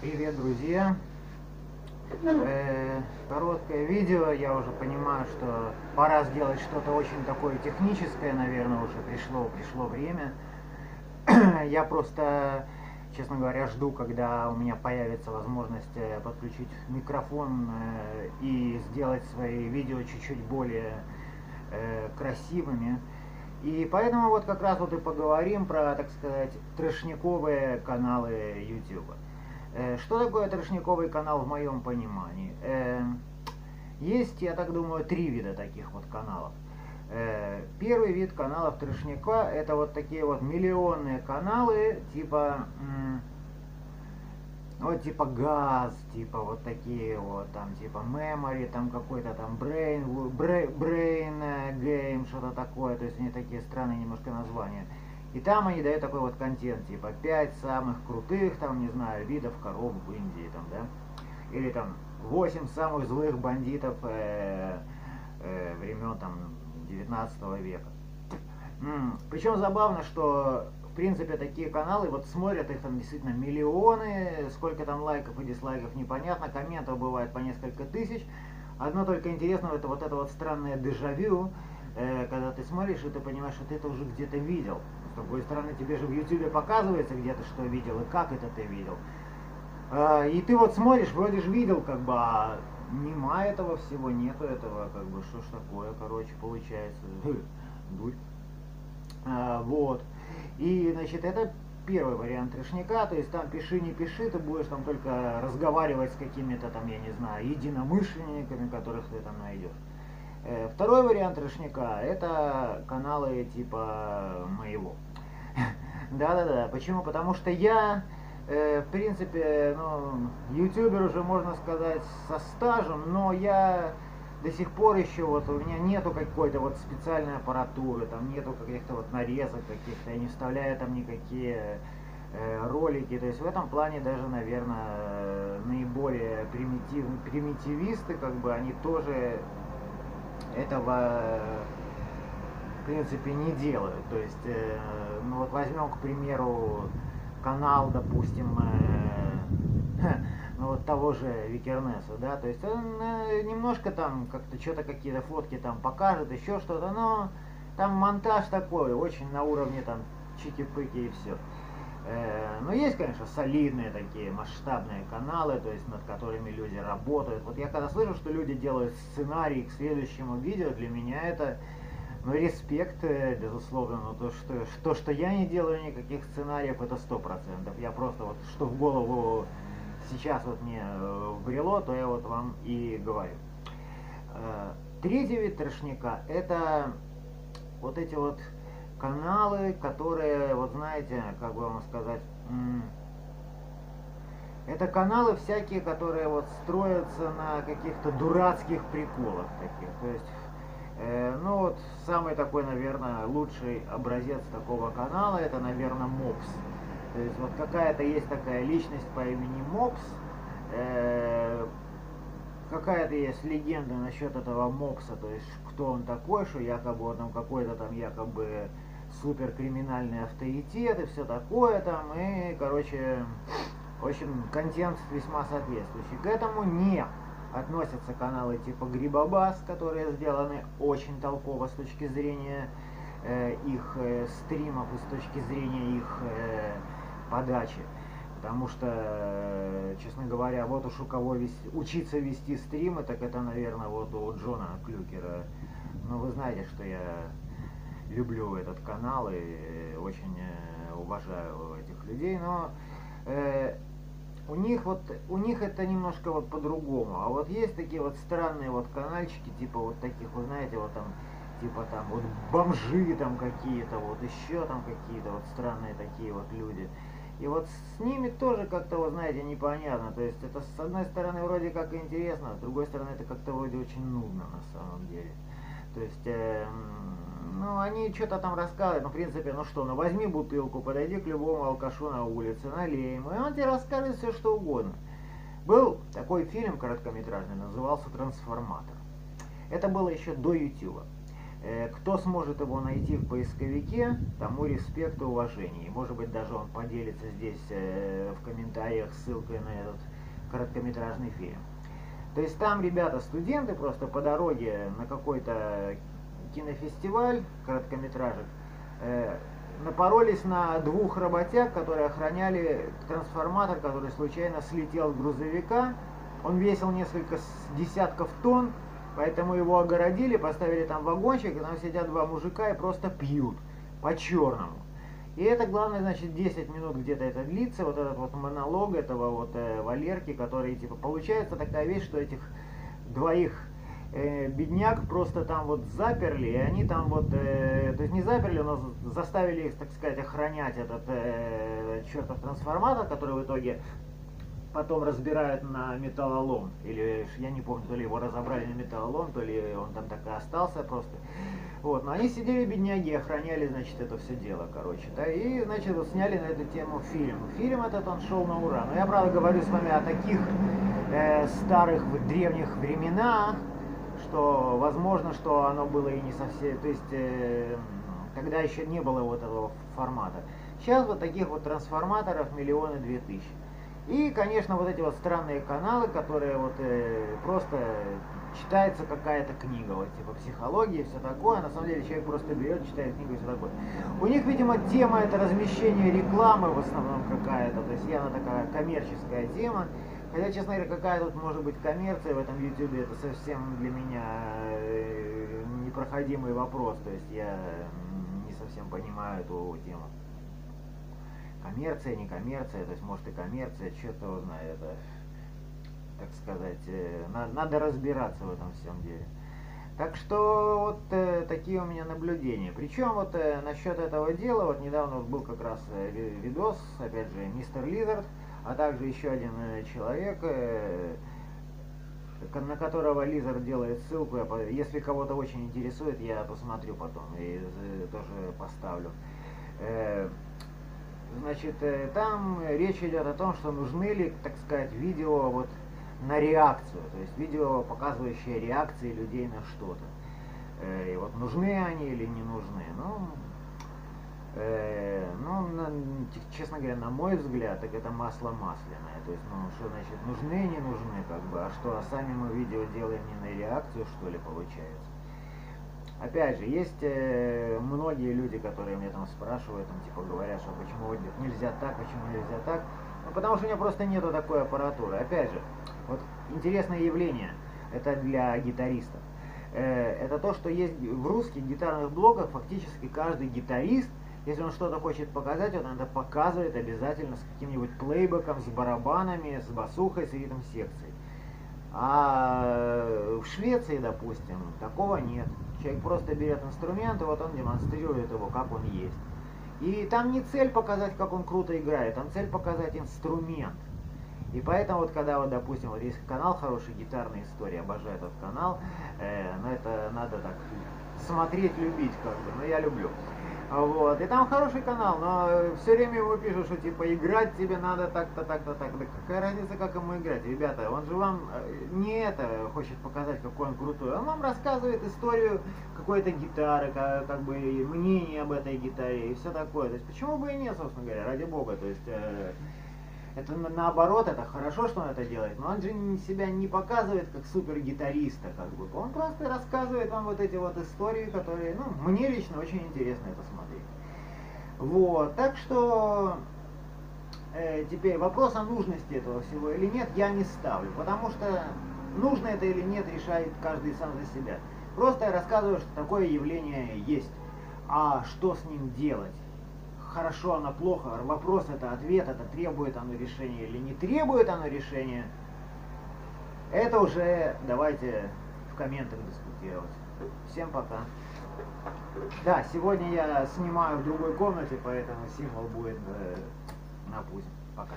Привет, друзья! Э, короткое видео, я уже понимаю, что пора сделать что-то очень такое техническое, наверное, уже пришло, пришло время. я просто, честно говоря, жду, когда у меня появится возможность э, подключить микрофон э, и сделать свои видео чуть-чуть более э, красивыми. И поэтому вот как раз вот и поговорим про, так сказать, трешниковые каналы YouTube. Э, что такое трешниковый канал в моем понимании? Э, есть, я так думаю, три вида таких вот каналов. Э, первый вид каналов трешника это вот такие вот миллионные каналы, типа вот типа газ, типа вот такие вот, там типа memory, там какой-то там brain, brain, brain game, что-то такое, то есть они такие странные немножко названия. И там они дают такой вот контент, типа 5 самых крутых, там, не знаю, видов коров в Индии, там, да, или там 8 самых злых бандитов э, э, времен там 19 века. Причем забавно, что принципе, такие каналы, вот смотрят их там действительно миллионы, сколько там лайков и дизлайков непонятно, комментов бывает по несколько тысяч. Одно только интересно, это вот это вот странное дежавю, э, когда ты смотришь и ты понимаешь, что ты это уже где-то видел. Другой стороны, тебе же в YouTube показывается, где то что видел и как это ты видел. Э, и ты вот смотришь, вроде же видел, как бы, а нема этого всего, нету этого, как бы, что ж такое, короче, получается. Дурь. А, вот. И, значит, это первый вариант трешника, то есть там пиши, не пиши, ты будешь там только разговаривать с какими-то там, я не знаю, единомышленниками, которых ты там найдешь. Э, второй вариант трешника – это каналы типа моего. Да-да-да, почему? Потому что я, э, в принципе, ну, ютубер уже, можно сказать, со стажем, но я до сих пор еще вот у меня нету какой-то вот специальной аппаратуры, там нету каких-то вот нарезок каких-то, я не вставляю там никакие э, ролики, то есть в этом плане даже, наверное, наиболее примитив, примитивисты, как бы, они тоже этого, в принципе, не делают, то есть, э, ну вот возьмем, к примеру, канал, допустим, э, ну, вот того же Викернеса, да, то есть он э, немножко там как-то что-то какие-то фотки там покажет, еще что-то, но там монтаж такой, очень на уровне там чики-пыки и все. Э, но есть, конечно, солидные такие масштабные каналы, то есть над которыми люди работают. Вот я когда слышу, что люди делают сценарий к следующему видео, для меня это ну, респект, э, безусловно, но то, что, то, что я не делаю никаких сценариев, это сто процентов. Я просто вот, что в голову сейчас вот мне э, вбрело, то я вот вам и говорю. Третий вид трешника – это вот эти вот каналы, которые, вот знаете, как бы вам сказать, это каналы всякие, которые вот строятся на каких-то дурацких приколах таких. То есть, э, ну вот самый такой, наверное, лучший образец такого канала, это, наверное, Мопс. То есть вот какая-то есть такая личность по имени Мопс, э, какая-то есть легенда насчет этого Мопса, то есть кто он такой, что якобы он там какой-то там якобы супер криминальный авторитет и все такое там, и, короче, в общем, контент весьма соответствующий. К этому не относятся каналы типа Грибобас, которые сделаны очень толково с точки зрения э, их э, стримов и с точки зрения их э, подачи. Потому что, э, честно говоря, вот уж у кого вести, учиться вести стримы, так это, наверное, вот у Джона Клюкера. Но вы знаете, что я люблю этот канал и очень э, уважаю этих людей, но э, у них вот у них это немножко вот по-другому. А вот есть такие вот странные вот канальчики, типа вот таких, вы знаете, вот там типа там вот бомжи там какие-то, вот еще там какие-то вот странные такие вот люди. И вот с ними тоже как-то, вы знаете, непонятно. То есть это с одной стороны вроде как интересно, с другой стороны это как-то вроде очень нудно на самом деле. То есть, э, ну, они что-то там рассказывают, ну, в принципе, ну что, ну возьми бутылку, подойди к любому алкашу на улице, налей ему, и он тебе расскажет все, что угодно. Был такой фильм короткометражный, назывался «Трансформатор». Это было еще до Ютуба. Э, кто сможет его найти в поисковике, тому респект и уважение. И может быть даже он поделится здесь э, в комментариях ссылкой на этот короткометражный фильм. То есть там ребята, студенты, просто по дороге на какой-то кинофестиваль короткометражек, э, напоролись на двух работяг, которые охраняли трансформатор, который случайно слетел с грузовика. Он весил несколько десятков тонн, Поэтому его огородили, поставили там вагончик, и там сидят два мужика и просто пьют по-черному. И это главное, значит, 10 минут где-то это длится, вот этот вот монолог этого вот э, Валерки, который, типа, получается такая вещь, что этих двоих э, бедняк просто там вот заперли, и они там вот, э, то есть не заперли, но заставили их, так сказать, охранять этот э, чертов трансформатор, который в итоге потом разбирают на металлолом. Или я не помню, то ли его разобрали на металлолом, то ли он там так и остался просто. Вот, но они сидели бедняги, охраняли, значит, это все дело, короче, да, и, значит, вот сняли на эту тему фильм. Фильм этот, он шел на ура. Но я, правда, говорю с вами о таких э, старых, древних временах, что, возможно, что оно было и не совсем, то есть, э, тогда еще не было вот этого формата. Сейчас вот таких вот трансформаторов миллионы две тысячи. И, конечно, вот эти вот странные каналы, которые вот э, просто читается какая-то книга, вот типа психологии все такое. На самом деле человек просто берет, читает книгу и все такое. У них, видимо, тема это размещение рекламы в основном какая-то, то есть явно такая коммерческая тема. Хотя, честно говоря, какая тут может быть коммерция в этом ютубе, это совсем для меня э, непроходимый вопрос. То есть я не совсем понимаю эту тему коммерция, не коммерция, то есть может и коммерция, черт его знает, это, так сказать, э, надо разбираться в этом всем деле. Так что вот э, такие у меня наблюдения. Причем вот э, насчет этого дела, вот недавно вот был как раз э, видос, опять же, мистер Лизард, а также еще один э, человек, э, на которого Лизард делает ссылку. Если кого-то очень интересует, я посмотрю потом и э, тоже поставлю. Значит, там речь идет о том, что нужны ли, так сказать, видео вот на реакцию, то есть видео, показывающие реакции людей на что-то. И вот нужны они или не нужны. Ну, честно говоря, на мой взгляд, так это масло масляное. То есть, ну, что значит, нужны, не нужны, как бы, а что, а сами мы видео делаем не на реакцию, что ли, получается? Опять же, есть э, многие люди, которые мне там спрашивают, там, типа говорят, что почему нельзя так, почему нельзя так. Ну, потому что у меня просто нету такой аппаратуры. Опять же, вот интересное явление, это для гитаристов. Э, это то, что есть в русских гитарных блогах фактически каждый гитарист, если он что-то хочет показать, он это показывает обязательно с каким-нибудь плейбеком, с барабанами, с басухой, с ритм секцией. А в Швеции, допустим, такого нет. Человек просто берет инструмент, и вот он демонстрирует его, как он есть. И там не цель показать, как он круто играет, там цель показать инструмент. И поэтому вот когда вот, допустим, вот есть канал хороший гитарная история, обожаю этот канал, э, но это надо так смотреть, любить как бы, но я люблю. Вот. И там хороший канал, но все время ему пишут, что типа играть тебе надо так-то, так-то, так. Да какая разница, как ему играть, ребята? Он же вам э, не это хочет показать, какой он крутой. Он вам рассказывает историю какой-то гитары, как, как бы мнение об этой гитаре и все такое. То есть почему бы и нет, собственно говоря, ради бога. То есть э, это наоборот, это хорошо, что он это делает, но он же себя не показывает как супер гитариста, как бы. Он просто рассказывает вам вот эти вот истории, которые, ну, мне лично очень интересно это смотреть. Вот, так что э, теперь вопрос о нужности этого всего или нет я не ставлю, потому что нужно это или нет решает каждый сам за себя. Просто я рассказываю, что такое явление есть, а что с ним делать хорошо оно, плохо, вопрос это ответ, это требует оно решения или не требует оно решения, это уже давайте в комментах дискутировать. Всем пока. Да, сегодня я снимаю в другой комнате, поэтому символ будет э, на пузе. Пока.